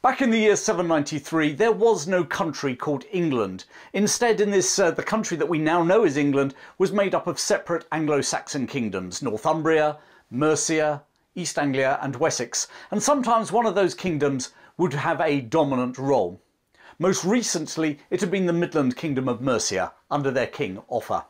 Back in the year 793, there was no country called England. Instead, in this, uh, the country that we now know as England was made up of separate Anglo-Saxon kingdoms, Northumbria, Mercia, East Anglia and Wessex, and sometimes one of those kingdoms would have a dominant role. Most recently, it had been the Midland Kingdom of Mercia, under their king Offa.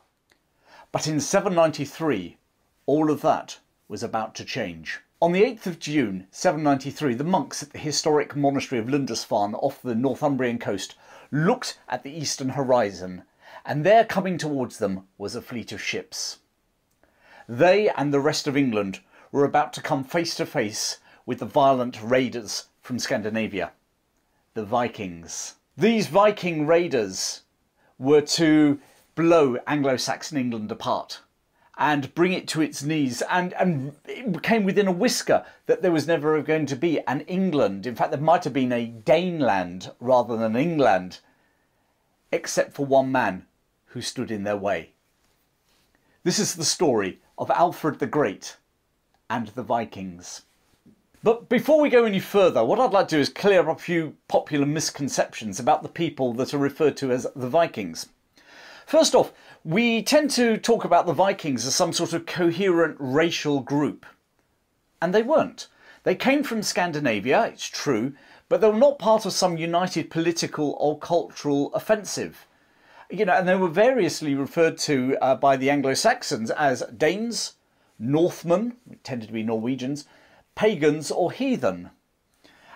But in 793, all of that was about to change. On the 8th of June 793, the monks at the historic monastery of Lindisfarne off the Northumbrian coast looked at the eastern horizon, and there coming towards them was a fleet of ships. They and the rest of England were about to come face to face with the violent raiders from Scandinavia, the Vikings. These Viking raiders were to blow Anglo-Saxon England apart and bring it to its knees. And, and it came within a whisker that there was never going to be an England. In fact, there might have been a Daneland rather than England, except for one man who stood in their way. This is the story of Alfred the Great and the Vikings. But before we go any further, what I'd like to do is clear up a few popular misconceptions about the people that are referred to as the Vikings. First off, we tend to talk about the Vikings as some sort of coherent racial group. And they weren't. They came from Scandinavia, it's true, but they were not part of some united political or cultural offensive. You know, and they were variously referred to uh, by the Anglo-Saxons as Danes, Northmen, tended to be Norwegians, pagans or heathen.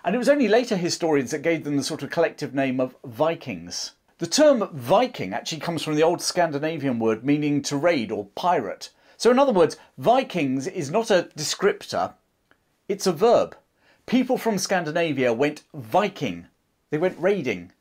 And it was only later historians that gave them the sort of collective name of Vikings. The term Viking actually comes from the old Scandinavian word meaning to raid or pirate. So in other words, Vikings is not a descriptor, it's a verb. People from Scandinavia went Viking. They went raiding.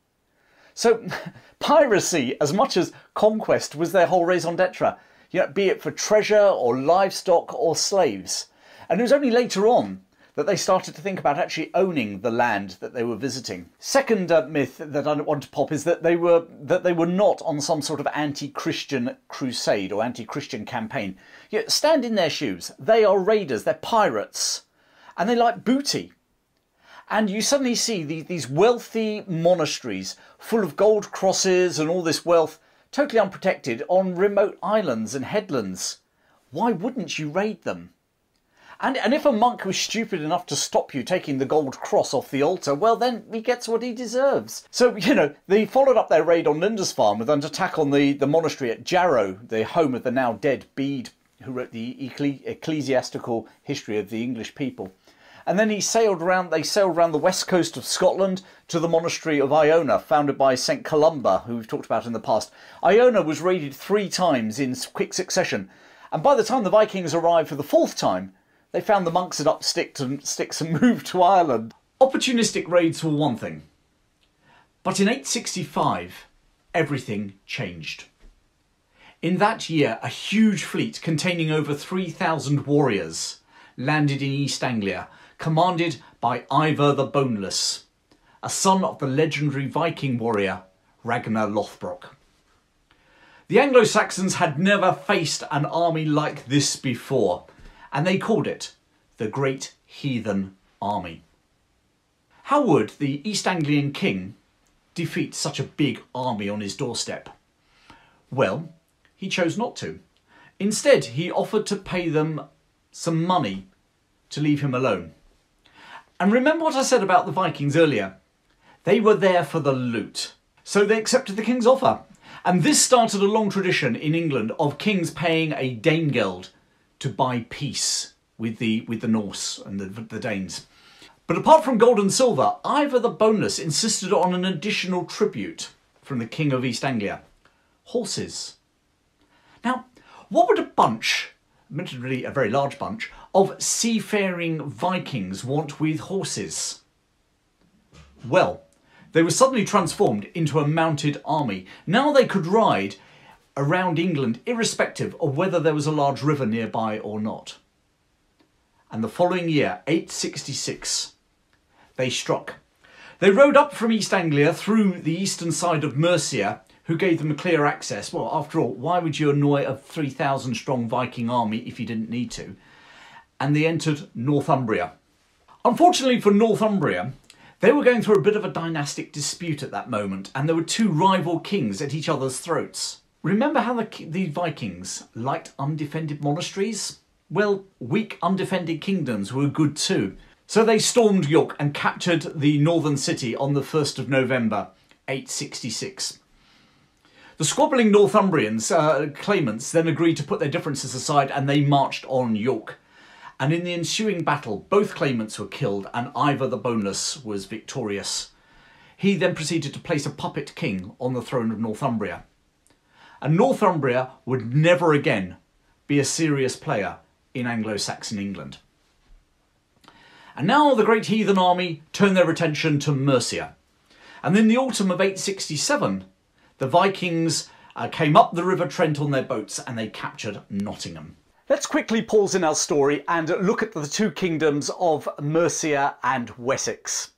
So piracy, as much as conquest, was their whole raison d'etre, you know, be it for treasure or livestock or slaves. And it was only later on that they started to think about actually owning the land that they were visiting. Second uh, myth that I want to pop is that they were that they were not on some sort of anti-Christian crusade or anti-Christian campaign. You stand in their shoes. They are raiders. They're pirates, and they like booty. And you suddenly see the, these wealthy monasteries full of gold crosses and all this wealth, totally unprotected, on remote islands and headlands. Why wouldn't you raid them? And, and if a monk was stupid enough to stop you taking the gold cross off the altar, well, then he gets what he deserves. So, you know, they followed up their raid on Lindisfarne with an attack on the, the monastery at Jarrow, the home of the now dead Bede, who wrote the ecclesiastical history of the English people. And then he sailed around, they sailed around the west coast of Scotland to the monastery of Iona, founded by St. Columba, who we've talked about in the past. Iona was raided three times in quick succession. And by the time the Vikings arrived for the fourth time, they found the monks had up sticks and, sticks and moved to Ireland. Opportunistic raids were one thing. But in 865, everything changed. In that year, a huge fleet containing over 3,000 warriors landed in East Anglia, commanded by Ivar the Boneless, a son of the legendary Viking warrior Ragnar Lothbrok. The Anglo-Saxons had never faced an army like this before, and they called it the Great Heathen Army. How would the East Anglian king defeat such a big army on his doorstep? Well, he chose not to. Instead, he offered to pay them some money to leave him alone. And remember what I said about the Vikings earlier? They were there for the loot. So they accepted the king's offer. And this started a long tradition in England of kings paying a Danegeld to buy peace with the with the Norse and the, the Danes. But apart from gold and silver, Ivar the Boneless insisted on an additional tribute from the King of East Anglia. Horses. Now, what would a bunch, admittedly a very large bunch, of seafaring Vikings want with horses? Well, they were suddenly transformed into a mounted army. Now they could ride around England, irrespective of whether there was a large river nearby or not. And the following year, 866, they struck. They rode up from East Anglia through the eastern side of Mercia, who gave them a clear access. Well, after all, why would you annoy a 3,000 strong Viking army if you didn't need to? And they entered Northumbria. Unfortunately for Northumbria, They were going through a bit of a dynastic dispute at that moment, and there were two rival kings at each other's throats. Remember how the, the Vikings liked undefended monasteries? Well, weak, undefended kingdoms were good too. So they stormed York and captured the northern city on the 1st of November, 866. The squabbling Northumbrians, uh, claimants, then agreed to put their differences aside and they marched on York. And in the ensuing battle, both claimants were killed and Ivar the Boneless was victorious. He then proceeded to place a puppet king on the throne of Northumbria. And Northumbria would never again be a serious player in Anglo-Saxon England. And now the great heathen army turned their attention to Mercia. And in the autumn of 867, the Vikings uh, came up the River Trent on their boats and they captured Nottingham. Let's quickly pause in our story and look at the two kingdoms of Mercia and Wessex.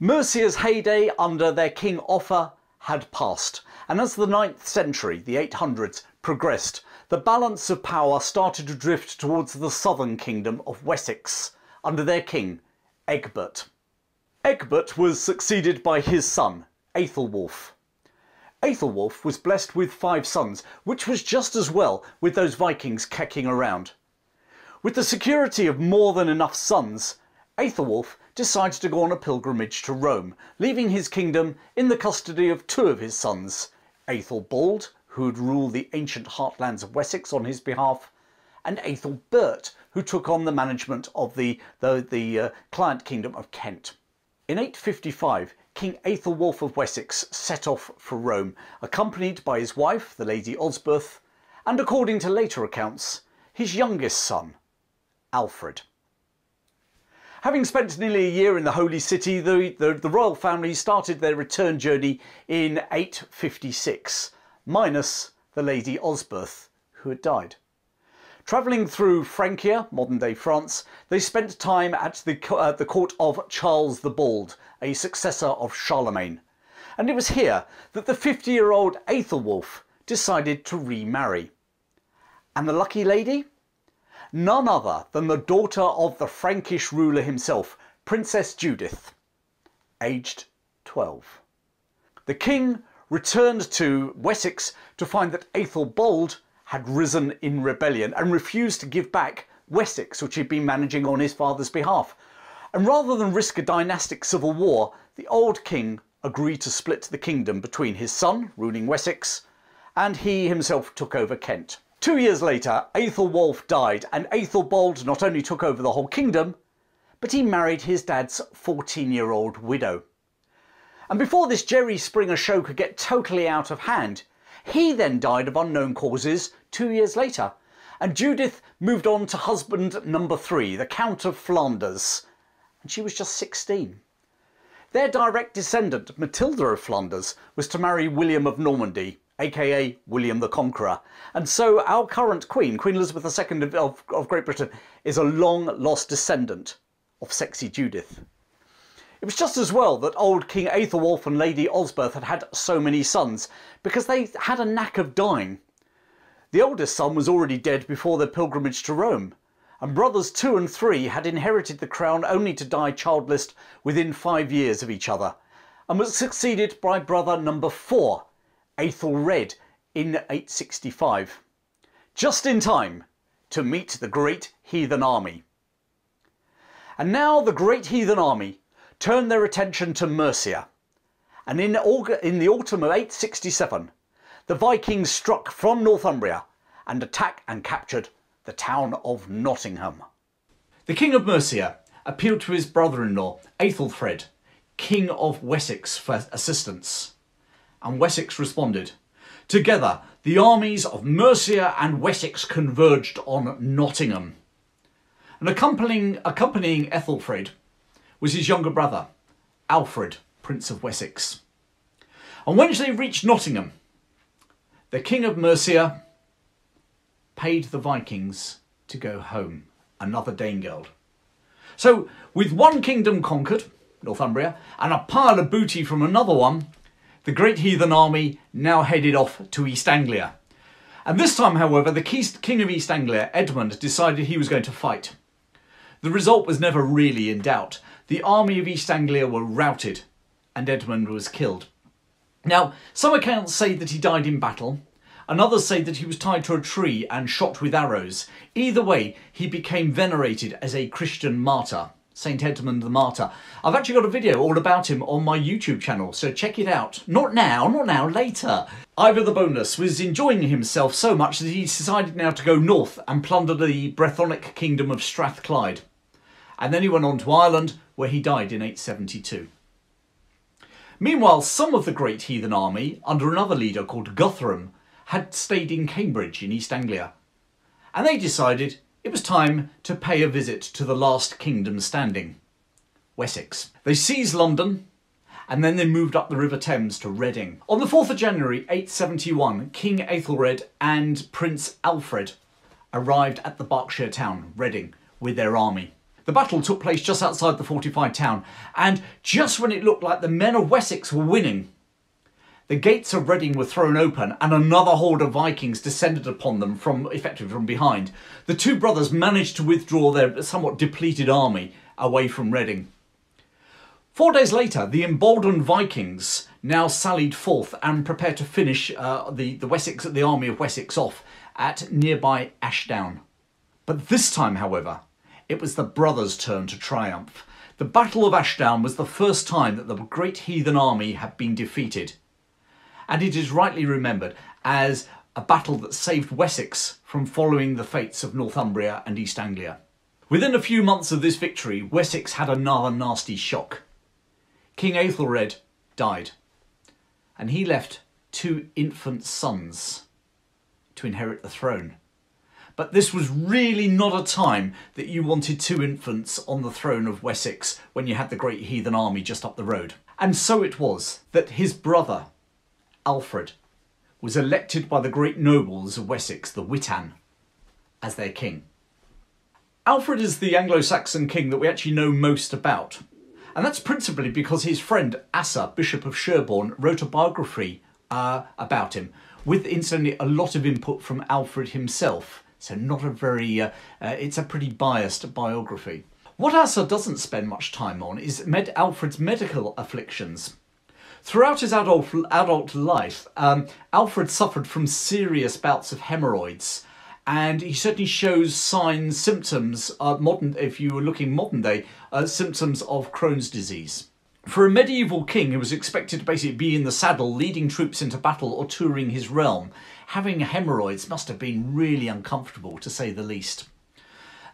Mercia's heyday under their king Offa had passed, and as the 9th century, the 800s, progressed, the balance of power started to drift towards the southern kingdom of Wessex under their king, Egbert. Egbert was succeeded by his son, Aethelwulf. Aethelwulf was blessed with five sons, which was just as well with those Vikings kecking around. With the security of more than enough sons, Aethelwulf decided to go on a pilgrimage to Rome, leaving his kingdom in the custody of two of his sons, Aethelbald, who would rule the ancient heartlands of Wessex on his behalf, and Aethelbert, who took on the management of the, the, the uh, client kingdom of Kent. In 855, King Aethelwulf of Wessex set off for Rome, accompanied by his wife, the Lady Osburh, and according to later accounts, his youngest son, Alfred. Having spent nearly a year in the Holy City, the, the, the, royal family started their return journey in 856, minus the Lady Osburh, who had died. Travelling through Francia, modern-day France, they spent time at the, uh, the court of Charles the Bald, a successor of Charlemagne. And it was here that the 50-year-old Aethelwulf decided to remarry. And the lucky lady? None other than the daughter of the Frankish ruler himself, Princess Judith, aged 12. The king returned to Wessex to find that Aethelbald had risen in rebellion and refused to give back Wessex, which he'd been managing on his father's behalf. And rather than risk a dynastic civil war, the old king agreed to split the kingdom between his son, ruling Wessex, and he himself took over Kent. Two years later, Aethelwulf died, and Aethelbald not only took over the whole kingdom, but he married his dad's 14-year-old widow. And before this Jerry Springer show could get totally out of hand, he then died of unknown causes two years later, and Judith moved on to husband number three, the Count of Flanders, and she was just 16. Their direct descendant, Matilda of Flanders, was to marry William of Normandy, aka William the Conqueror. And so our current Queen, Queen Elizabeth II of, of Great Britain, is a long lost descendant of sexy Judith. It was just as well that old King Aethelwulf and Lady Osburh had had so many sons, because they had a knack of dying. The oldest son was already dead before their pilgrimage to Rome, and brothers two and three had inherited the crown only to die childless within five years of each other, and was succeeded by brother number four, Aethelred, in 865, just in time to meet the great heathen army. And now the great heathen army turned their attention to Mercia. And in, in the autumn of 867, the Vikings struck from Northumbria and attacked and captured the town of Nottingham. The King of Mercia appealed to his brother-in-law, Aethelred, King of Wessex, for assistance. And Wessex responded. Together, the armies of Mercia and Wessex converged on Nottingham. And accompanying, accompanying Ethelred was his younger brother, Alfred, Prince of Wessex. And when they reached Nottingham, the King of Mercia paid the Vikings to go home, another Danegeld. So, with one kingdom conquered, Northumbria, and a pile of booty from another one, the great heathen army now headed off to East Anglia. And this time, however, the King of East Anglia, Edmund, decided he was going to fight. The result was never really in doubt. the army of East Anglia were routed and Edmund was killed. Now, some accounts say that he died in battle, and others say that he was tied to a tree and shot with arrows. Either way, he became venerated as a Christian martyr. St. Edmund the Martyr. I've actually got a video all about him on my YouTube channel, so check it out. Not now, not now, later. Ivar the Boneless was enjoying himself so much that he decided now to go north and plunder the Brythonic kingdom of Strathclyde. And then he went on to Ireland, where he died in 872. Meanwhile, some of the great heathen army, under another leader called Guthrum, had stayed in Cambridge in East Anglia. And they decided it was time to pay a visit to the last kingdom standing, Wessex. They seized London and then they moved up the River Thames to Reading. On the 4th of January 871, King Aethelred and Prince Alfred arrived at the Berkshire town, Reading, with their army. The battle took place just outside the fortified town, and just when it looked like the men of Wessex were winning, the gates of Reading were thrown open and another horde of Vikings descended upon them from effectively from behind. The two brothers managed to withdraw their somewhat depleted army away from Reading. Four days later, the emboldened Vikings now sallied forth and prepared to finish uh, the, the, Wessex, the army of Wessex off at nearby Ashdown. But this time, however, it was the brothers' turn to triumph. The Battle of Ashdown was the first time that the great heathen army had been defeated and it is rightly remembered as a battle that saved Wessex from following the fates of Northumbria and East Anglia. Within a few months of this victory, Wessex had another nasty shock. King Aethelred died, and he left two infant sons to inherit the throne. But this was really not a time that you wanted two infants on the throne of Wessex when you had the great heathen army just up the road. And so it was that his brother, Alfred, was elected by the great nobles of Wessex, the Witan, as their king. Alfred is the Anglo-Saxon king that we actually know most about, and that's principally because his friend Asser, Bishop of Sherborne, wrote a biography uh, about him, with incidentally a lot of input from Alfred himself. So not a very, uh, uh, it's a pretty biased biography. What Asser doesn't spend much time on is med Alfred's medical afflictions. Throughout his adult, adult life, um, Alfred suffered from serious bouts of hemorrhoids, and he certainly shows signs, symptoms, uh, modern, if you were looking modern day, uh, symptoms of Crohn's disease. For a medieval king who was expected to basically be in the saddle, leading troops into battle or touring his realm, having hemorrhoids must have been really uncomfortable, to say the least.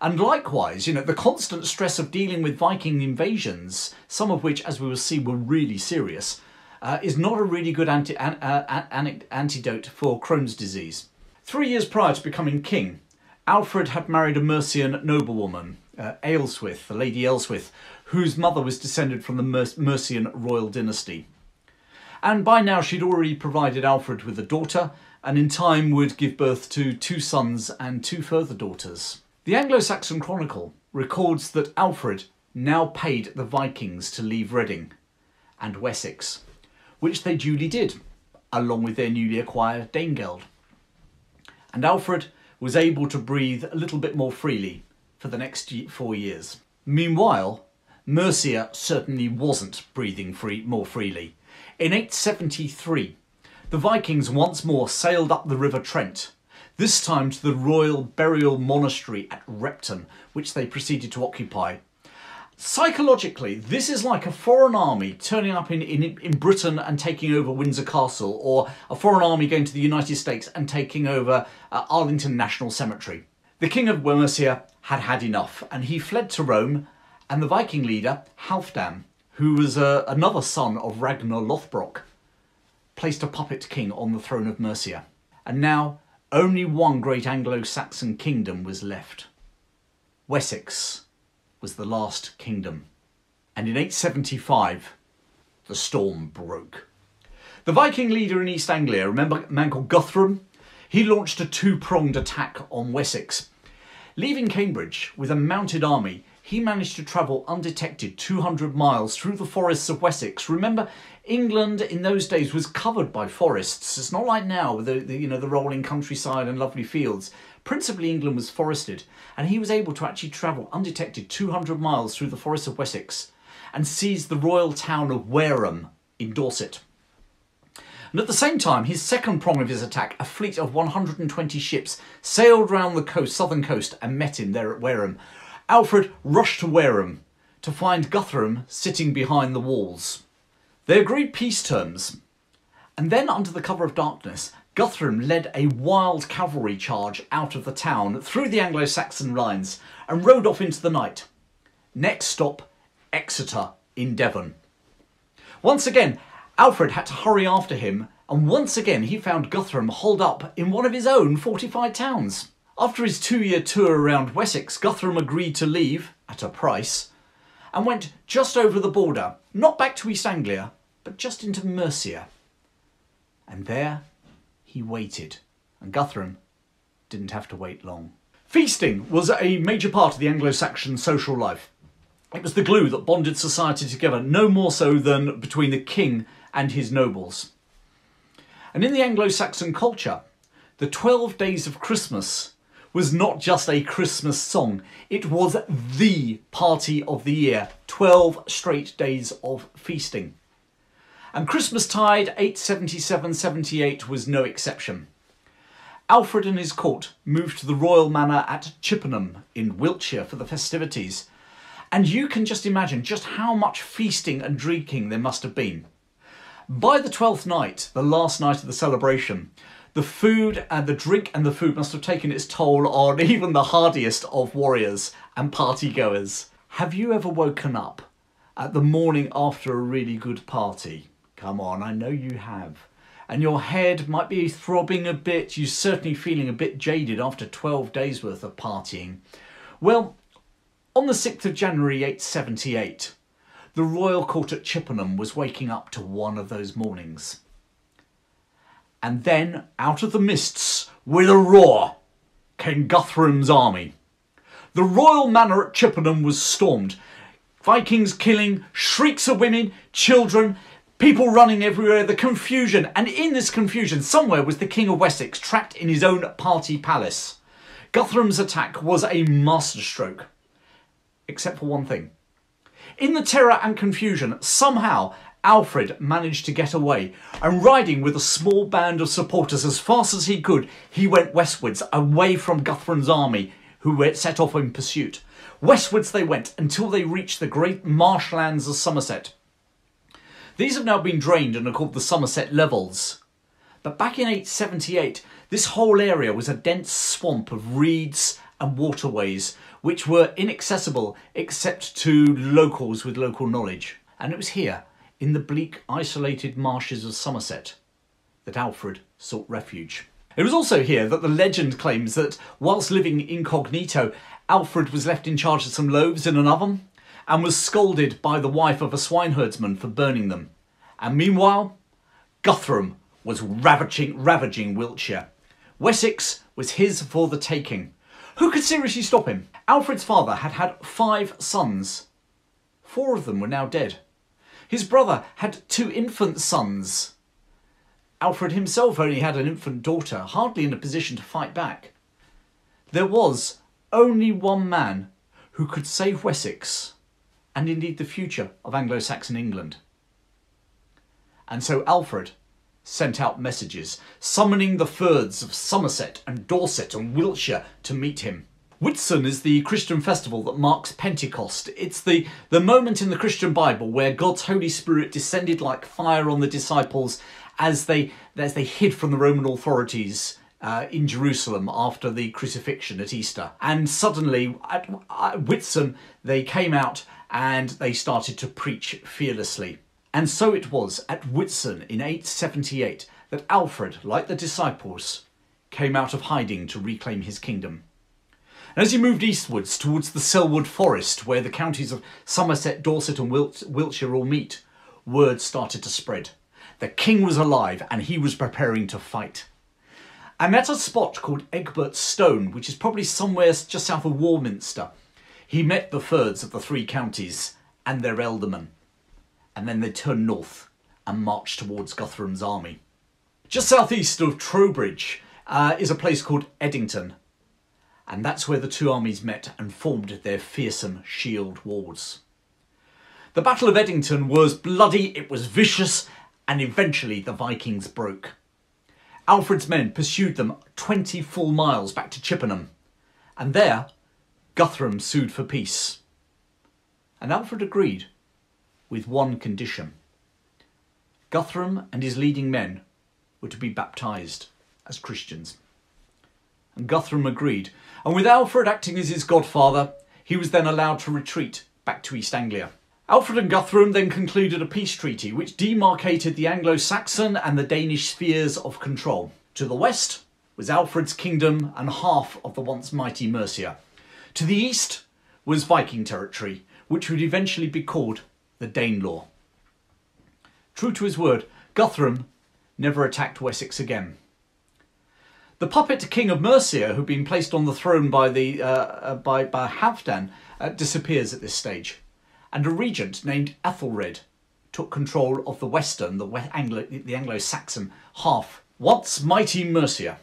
And likewise, you know, the constant stress of dealing with Viking invasions, some of which, as we will see, were really serious, uh, is not a really good anti an uh, an antidote for Crohn's disease. Three years prior to becoming king, Alfred had married a Mercian noblewoman, uh, Ealhswith, the Lady Ealhswith, whose mother was descended from the Mer Mercian royal dynasty. And by now she'd already provided Alfred with a daughter, and in time would give birth to two sons and two further daughters. The Anglo-Saxon Chronicle records that Alfred now paid the Vikings to leave Reading and Wessex which they duly did, along with their newly acquired Danegeld. And Alfred was able to breathe a little bit more freely for the next four years. Meanwhile, Mercia certainly wasn't breathing free more freely. In 873, the Vikings once more sailed up the River Trent, this time to the royal burial monastery at Repton, which they proceeded to occupy Psychologically, this is like a foreign army turning up in, in, in Britain and taking over Windsor Castle, or a foreign army going to the United States and taking over uh, Arlington National Cemetery. The King of Mercia had had enough, and he fled to Rome, and the Viking leader, Halfdan, who was uh, another son of Ragnar Lothbrok, placed a puppet king on the throne of Mercia. And now, only one great Anglo-Saxon kingdom was left. Wessex was the last kingdom. And in 875, the storm broke. The Viking leader in East Anglia, remember a man called Guthrum? He launched a two-pronged attack on Wessex. Leaving Cambridge with a mounted army, he managed to travel undetected 200 miles through the forests of Wessex. Remember, England in those days was covered by forests. It's not like now with the, the, you know the rolling countryside and lovely fields. Principally England was forested and he was able to actually travel undetected 200 miles through the forests of Wessex and seize the royal town of Wareham in Dorset. And at the same time, his second prong of his attack, a fleet of 120 ships, sailed round the coast, southern coast and met him there at Wareham. Alfred rushed to Wareham to find Guthrum sitting behind the walls. They agreed peace terms, and then under the cover of darkness, Guthrum led a wild cavalry charge out of the town through the Anglo-Saxon lines and rode off into the night. Next stop, Exeter in Devon. Once again, Alfred had to hurry after him, and once again he found Guthrum holed up in one of his own fortified towns. After his two-year tour around Wessex, Guthrum agreed to leave, at a price, and went just over the border, not back to East Anglia, but just into Mercia. And there he waited, and Guthrum didn't have to wait long. Feasting was a major part of the Anglo-Saxon social life. It was the glue that bonded society together, no more so than between the king and his nobles. And in the Anglo-Saxon culture, the 12 days of Christmas was not just a Christmas song, it was the party of the year. 12 straight days of feasting. And Christmastide 877-78 was no exception. Alfred and his court moved to the royal manor at Chippenham in Wiltshire for the festivities. And you can just imagine just how much feasting and drinking there must have been. By the 12th night, the last night of the celebration, the food and the drink and the food must have taken its toll on even the hardiest of warriors and party goers. Have you ever woken up at the morning after a really good party? Come on, I know you have. And your head might be throbbing a bit, you're certainly feeling a bit jaded after 12 days worth of partying. Well, on the 6th of January 878, the royal court at Chippenham was waking up to one of those mornings. And then, out of the mists, with a roar, came Guthrum's army. The royal manor at Chippenham was stormed. Vikings killing, shrieks of women, children, people running everywhere, the confusion. And in this confusion, somewhere was the King of Wessex trapped in his own party palace. Guthrum's attack was a masterstroke, except for one thing. In the terror and confusion, somehow Alfred managed to get away, and riding with a small band of supporters as fast as he could, he went westwards, away from Guthrum's army, who set off in pursuit. Westwards they went until they reached the great marshlands of Somerset. These have now been drained and are called the Somerset Levels. But back in 878, this whole area was a dense swamp of reeds and waterways, which were inaccessible except to locals with local knowledge. And it was here in the bleak, isolated marshes of Somerset that Alfred sought refuge. It was also here that the legend claims that whilst living incognito, Alfred was left in charge of some loaves in an oven and was scolded by the wife of a swineherdsman for burning them. And meanwhile, Guthrum was ravaging, ravaging Wiltshire. Wessex was his for the taking. Who could seriously stop him? Alfred's father had had five sons. Four of them were now dead. His brother had two infant sons. Alfred himself only had an infant daughter, hardly in a position to fight back. There was only one man who could save Wessex, and indeed the future of Anglo-Saxon England. And so Alfred sent out messages, summoning the Fyrds of Somerset and Dorset and Wiltshire to meet him. Whitsun is the Christian festival that marks Pentecost. It's the, the moment in the Christian Bible where God's Holy Spirit descended like fire on the disciples as they, as they hid from the Roman authorities uh, in Jerusalem after the crucifixion at Easter. And suddenly at, at Whitsun, they came out and they started to preach fearlessly. And so it was at Whitsun in 878 that Alfred, like the disciples, came out of hiding to reclaim his kingdom. And as he moved eastwards towards the Selwood Forest, where the counties of Somerset, Dorset and Wilt Wiltshire all meet, word started to spread. The king was alive and he was preparing to fight. And at a spot called Egbert's Stone, which is probably somewhere just south of Warminster, he met the Fyrds of the three counties and their ealdormen. And then they turned north and marched towards Guthrum's army. Just southeast of Trowbridge uh, is a place called Edington, and that's where the two armies met and formed their fearsome shield walls. The Battle of Edington was bloody, it was vicious, and eventually the Vikings broke. Alfred's men pursued them 20 full miles back to Chippenham, and there Guthrum sued for peace. And Alfred agreed with one condition. Guthrum and his leading men were to be baptized as Christians. And Guthrum agreed, and with Alfred acting as his godfather, he was then allowed to retreat back to East Anglia. Alfred and Guthrum then concluded a peace treaty which demarcated the Anglo-Saxon and the Danish spheres of control. To the west was Alfred's kingdom and half of the once mighty Mercia. To the east was Viking territory, which would eventually be called the Danelaw. True to his word, Guthrum never attacked Wessex again. The puppet king of Mercia, who'd been placed on the throne by, the, uh, uh, by, by Halfdan, uh, disappears at this stage, and a regent named Ethelred took control of the western, the, Anglo, the Anglo-Saxon half. Once mighty Mercia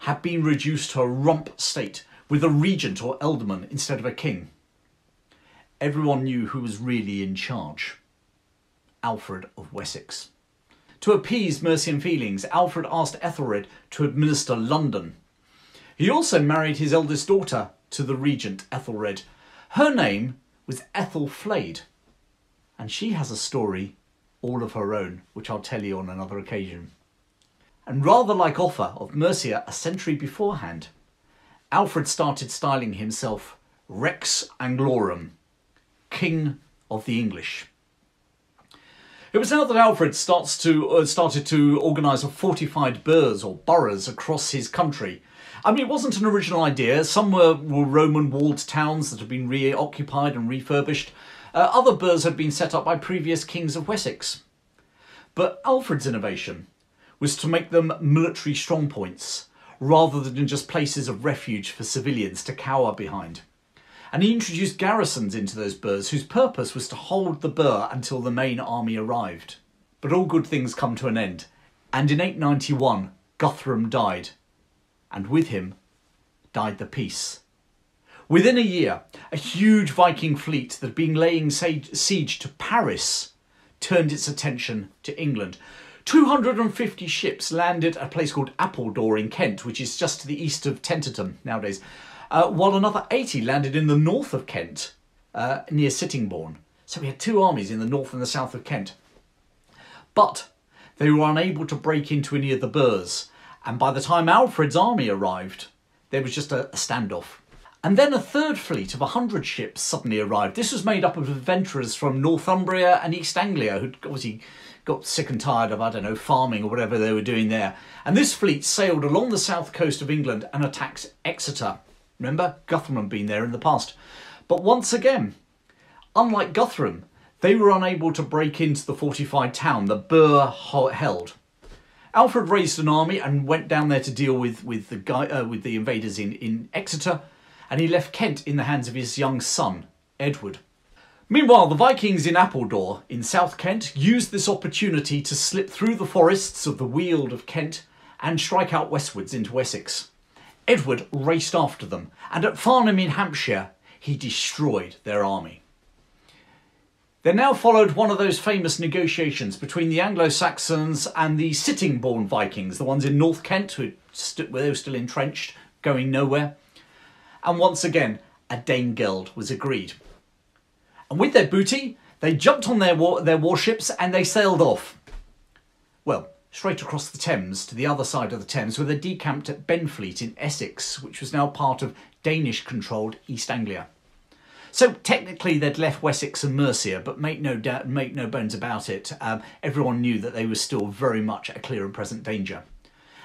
had been reduced to a rump state with a regent or ealdorman instead of a king. Everyone knew who was really in charge. Alfred of Wessex. To appease Mercian feelings, Alfred asked Ethelred to administer London. He also married his eldest daughter to the regent Ethelred. Her name was Ethelflaed, and she has a story all of her own, which I'll tell you on another occasion. And rather like Offa of Mercia a century beforehand, Alfred started styling himself Rex Anglorum, King of the English. It was now that Alfred starts to uh, started to organise fortified burhs or boroughs across his country. I mean, it wasn't an original idea. Some were, were Roman walled towns that had been reoccupied and refurbished. Uh, other burhs had been set up by previous kings of Wessex. But Alfred's innovation was to make them military strongpoints, rather than just places of refuge for civilians to cower behind and he introduced garrisons into those burhs whose purpose was to hold the burh until the main army arrived. But all good things come to an end, and in 891 Guthrum died, and with him died the peace. Within a year, a huge Viking fleet that had been laying siege to Paris turned its attention to England. 250 ships landed at a place called Appledore in Kent, which is just to the east of Tenterden nowadays, uh, while another 80 landed in the north of Kent, uh, near Sittingbourne. So we had two armies in the north and the south of Kent. But they were unable to break into any of the burhs, and by the time Alfred's army arrived, there was just a, a standoff. And then a third fleet of 100 ships suddenly arrived. This was made up of adventurers from Northumbria and East Anglia who'd obviously got sick and tired of, I don't know, farming or whatever they were doing there. And this fleet sailed along the south coast of England and attacked Exeter. Remember, Guthrum had been there in the past. But once again, unlike Guthrum, they were unable to break into the fortified town the burh held. Alfred raised an army and went down there to deal with, with, the, guy, uh, with the invaders in, in Exeter, and he left Kent in the hands of his young son, Edward. Meanwhile, the Vikings in Appledore, in South Kent, used this opportunity to slip through the forests of the Weald of Kent and strike out westwards into Wessex. Edward raced after them, and at Farnham in Hampshire, he destroyed their army. There now followed one of those famous negotiations between the Anglo-Saxons and the Sittingbourne Vikings, the ones in North Kent who where they were still entrenched, going nowhere. And once again, a Danegeld was agreed. And with their booty, they jumped on their, war their warships and they sailed off. Well, straight across the Thames to the other side of the Thames where they decamped at Benfleet in Essex, which was now part of Danish-controlled East Anglia. So technically they'd left Wessex and Mercia, but make no doubt, make no bones about it, um, everyone knew that they were still very much a clear and present danger.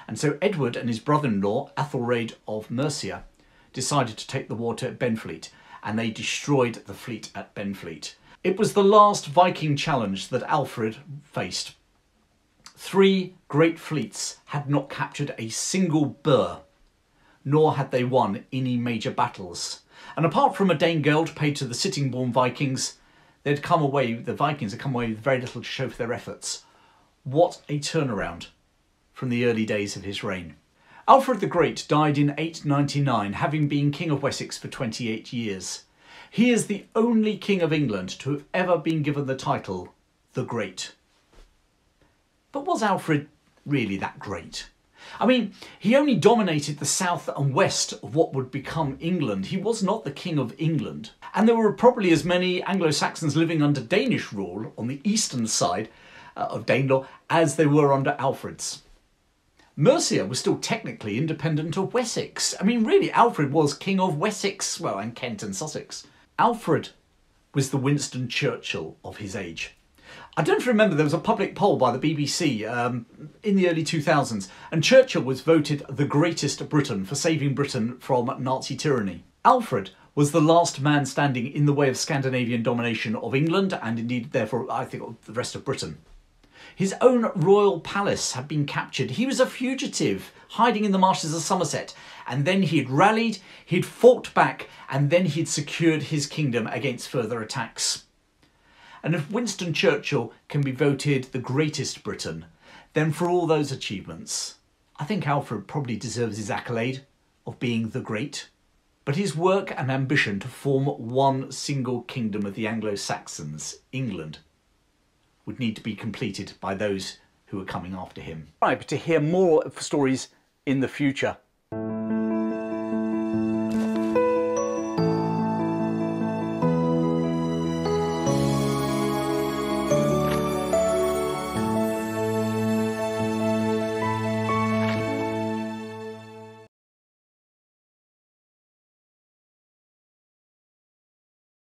And so Edward and his brother-in-law, Athelred of Mercia, decided to take the water at Benfleet, and they destroyed the fleet at Benfleet. It was the last Viking challenge that Alfred faced Three great fleets had not captured a single burh, nor had they won any major battles. And apart from a Danegeld paid to the Sittingbourne Vikings, they'd come away, the Vikings had come away with very little to show for their efforts. What a turnaround from the early days of his reign. Alfred the Great died in 899, having been King of Wessex for 28 years. He is the only King of England to have ever been given the title the Great. But was Alfred really that great? I mean, he only dominated the south and west of what would become England. He was not the King of England. And there were probably as many Anglo Saxons living under Danish rule on the eastern side uh, of Danelaw as there were under Alfred's. Mercia was still technically independent of Wessex. I mean, really, Alfred was King of Wessex, well, and Kent and Sussex. Alfred was the Winston Churchill of his age. I don't remember, there was a public poll by the BBC um, in the early 2000s, and Churchill was voted the greatest Briton for saving Britain from Nazi tyranny. Alfred was the last man standing in the way of Scandinavian domination of England, and indeed, therefore, I think, the rest of Britain. His own royal palace had been captured. He was a fugitive, hiding in the marshes of Somerset. And then he had rallied, he'd fought back, and then he'd secured his kingdom against further attacks. And if Winston Churchill can be voted the greatest Briton, then for all those achievements, I think Alfred probably deserves his accolade of being the great. But his work and ambition to form one single kingdom of the Anglo-Saxons, England, would need to be completed by those who are coming after him. Right, to hear more stories in the future.